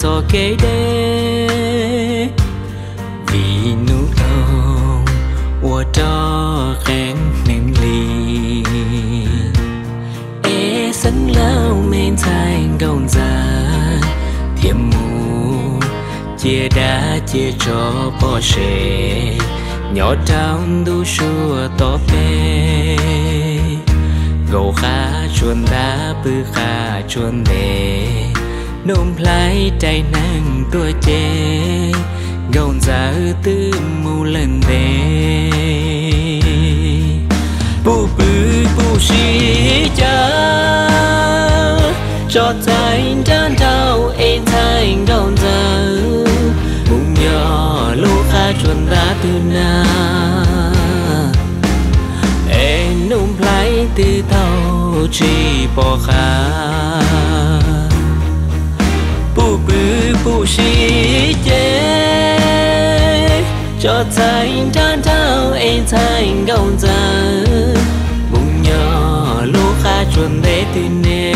cho kế đê vì nụ lòng ua cho khen nên lì. Ê, sân lâu men thành gồng già. Thiềm mù, chia đã chia cho bỏ sẻ nhỏ trong đu xua to bê. Gầu khá chuồn đá, bư khá chuồn đề nôm lái chạy năng tua chê gầu giả tư mù lần đề bù bư bù xí cha cho tay chân đau em thay gầu giả bụng nhỏ lô khá chuẩn đá từ na. Em nôm lái từ tàu chỉ bỏ khá. 故事 chế. Cho thành đan thao em thành gấu giờ bụng nhỏ lô kha chuẩn để tin nè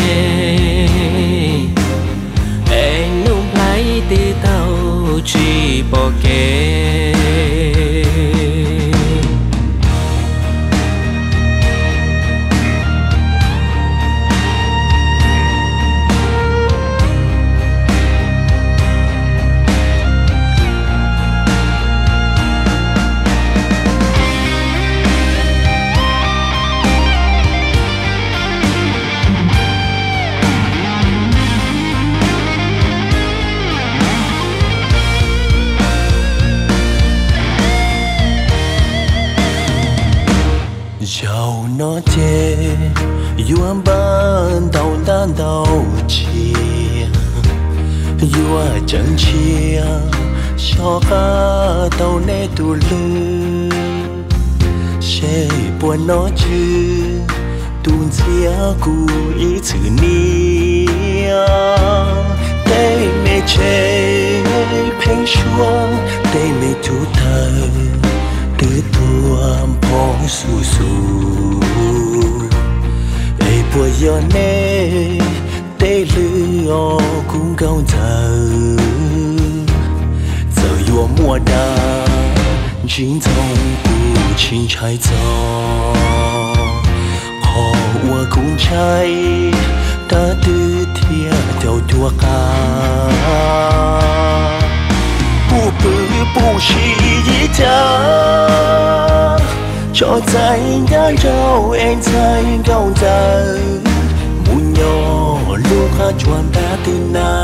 em nung lấy tì tàu, chỉ bỏ kẹt kê nó chê yua ban tàu đan tàu chia. Yua chẳng chia, cho cả tàu nê tu lư sẽ buồn nó chứ, tuôn chia cu ý chữ nia phong su su ai bùa yo nê tê lư o cũng cao thờ. Giờ yo mùa đà chính thông cụ chính trái gió. Họ ua cũng trái ta tư thia theo tua ca. Bù bự, bù chi cho tay đã trao em tay gâu tay muốn nhỏ, lúc ha chuan ta tin na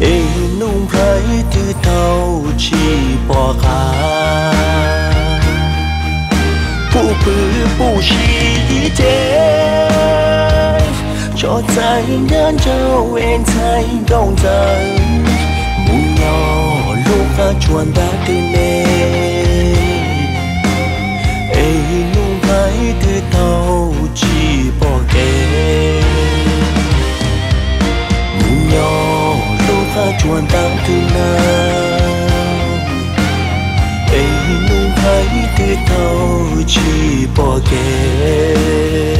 em nung thấy từ thâu chỉ bỏ khá bù phụ bù xì cho tay đã trao em tay gâu tay muốn nhỏ, lúc ha chuan ta tin em thấy thế thâu chỉ bỏ kẹt